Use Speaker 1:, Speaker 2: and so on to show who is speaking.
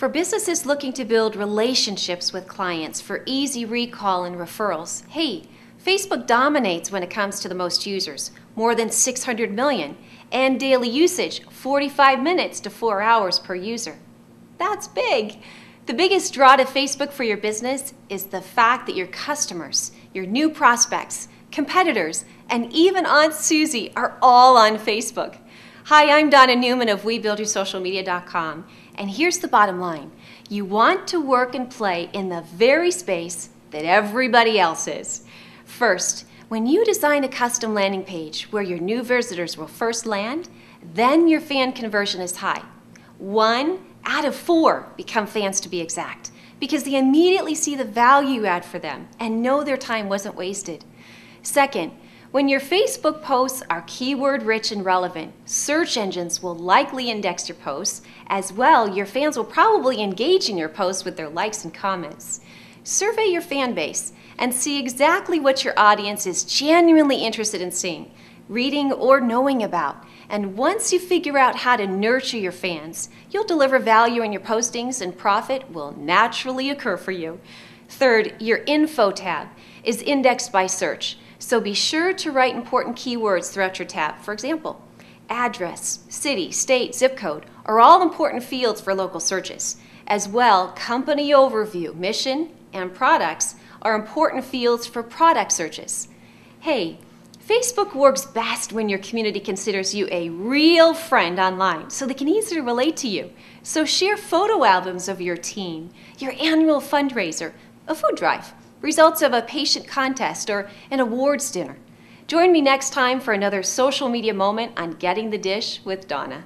Speaker 1: For businesses looking to build relationships with clients for easy recall and referrals, hey, Facebook dominates when it comes to the most users, more than 600 million, and daily usage, 45 minutes to 4 hours per user. That's big. The biggest draw to Facebook for your business is the fact that your customers, your new prospects, competitors, and even Aunt Susie are all on Facebook. Hi, I'm Donna Newman of WeBuildYourSocialMedia.com, and here's the bottom line. You want to work and play in the very space that everybody else is. First, when you design a custom landing page where your new visitors will first land, then your fan conversion is high. One out of four become fans to be exact, because they immediately see the value you add for them and know their time wasn't wasted. Second, when your Facebook posts are keyword rich and relevant, search engines will likely index your posts. As well, your fans will probably engage in your posts with their likes and comments. Survey your fan base and see exactly what your audience is genuinely interested in seeing, reading, or knowing about. And once you figure out how to nurture your fans, you'll deliver value in your postings and profit will naturally occur for you. Third, your info tab is indexed by search. So be sure to write important keywords throughout your tab. For example, address, city, state, zip code are all important fields for local searches. As well, company overview, mission, and products are important fields for product searches. Hey, Facebook works best when your community considers you a real friend online so they can easily relate to you. So share photo albums of your team, your annual fundraiser, a food drive, results of a patient contest, or an awards dinner. Join me next time for another social media moment on Getting the Dish with Donna.